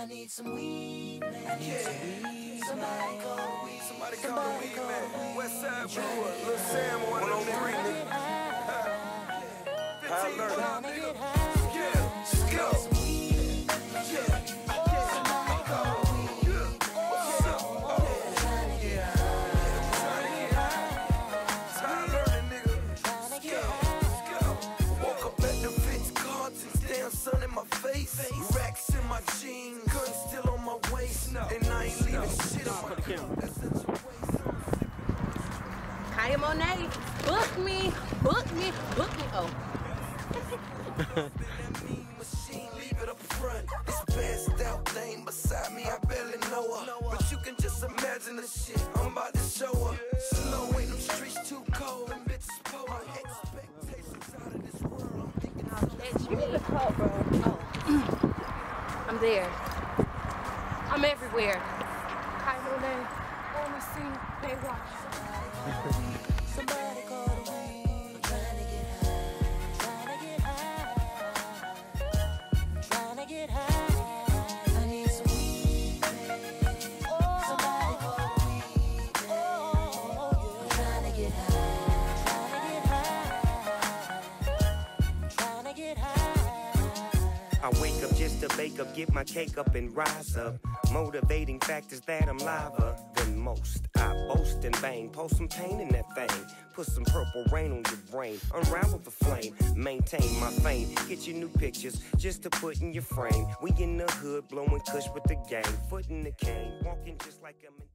I need some weed, man. I need some weed. Somebody call weed. Somebody call weed man. West Side Brewer, Lil Sam, one on three, oh oh, nigga. Tryna 15 get wild Yeah, let's go. Carlton's, sun in my face. Racks in my jeans, gun still on my waist. And I ain't leaving shit on my car. That's such a waste. Kaya Monet, book me, book me, book me. Oh, That mean machine, leave it up front. This passed out thing beside me, I barely know her. But you can just imagine the shit I'm about to show her. Slow, give me the cup, bro. Oh, I'm there. I'm everywhere. Kaya Monet, on the scene, they watch. Somebody I wake up just to bake up, get my cake up and rise up. Motivating factors that I'm liver than most. I boast and bang, post some pain in that thing. Put some purple rain on your brain, unravel the flame, maintain my fame. Get your new pictures just to put in your frame. We in the hood, blowing kush with the gang, foot in the cane, walking just like in.